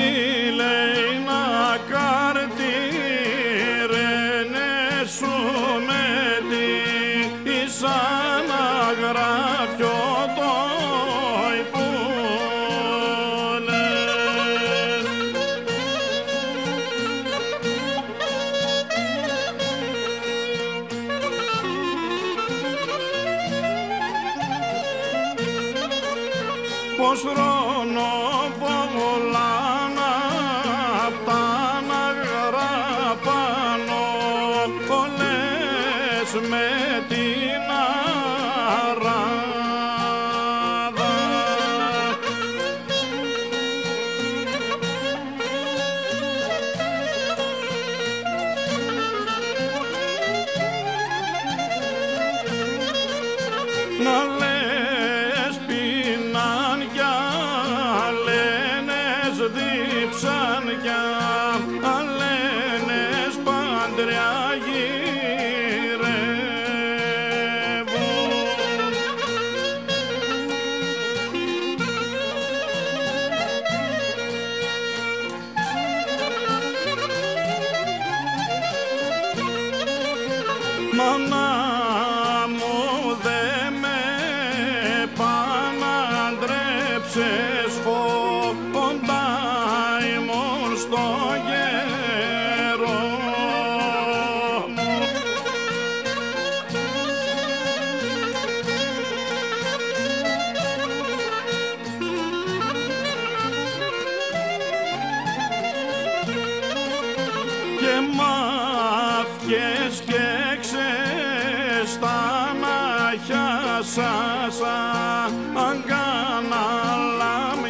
λέει να καρτήρενε σου με τη σαν αγράφιο το υπούλε. πως ρώνω πολλά με την αράδα. να λες πεινάν για λένες δίψαν για Μάνα μου δε με παναντρέψες φωντα ήμουν στο γέρο μου. και μάθηκες και sa sa ang lam